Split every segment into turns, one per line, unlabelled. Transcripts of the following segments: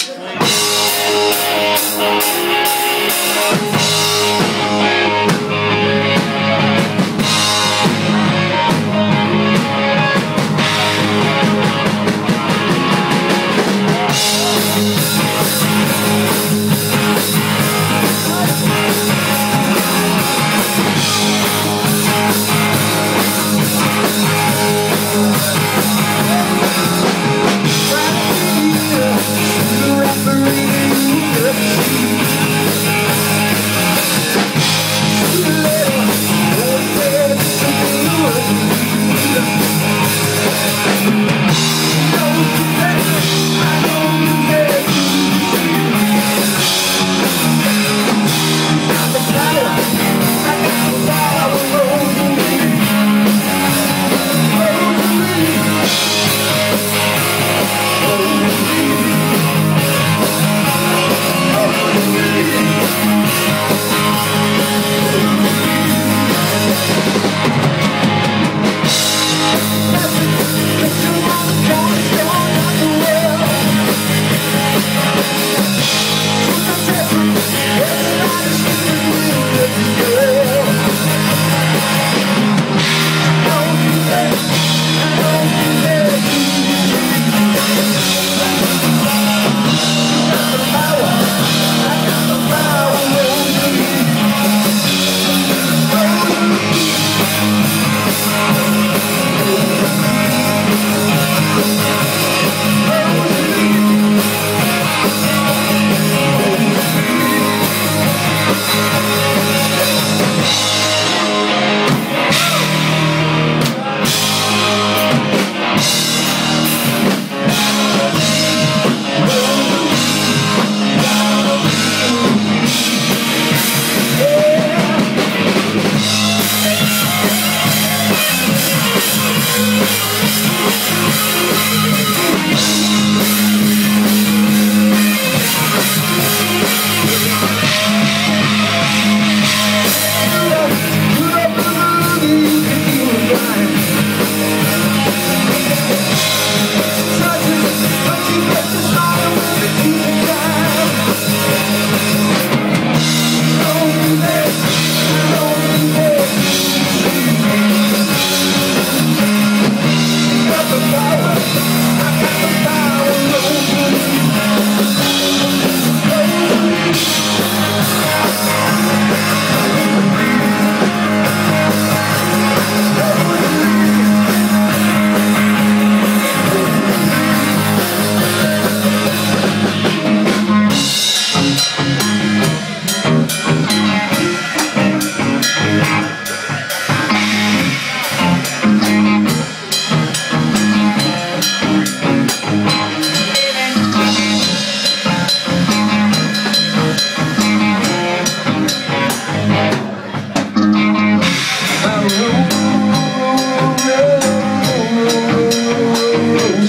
Just roll me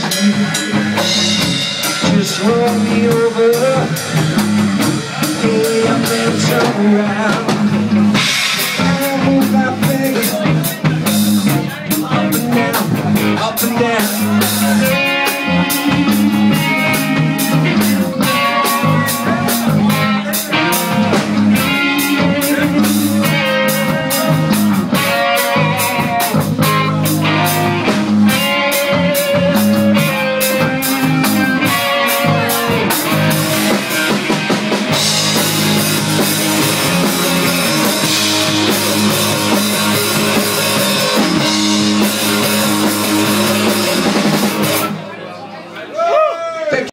over Hey,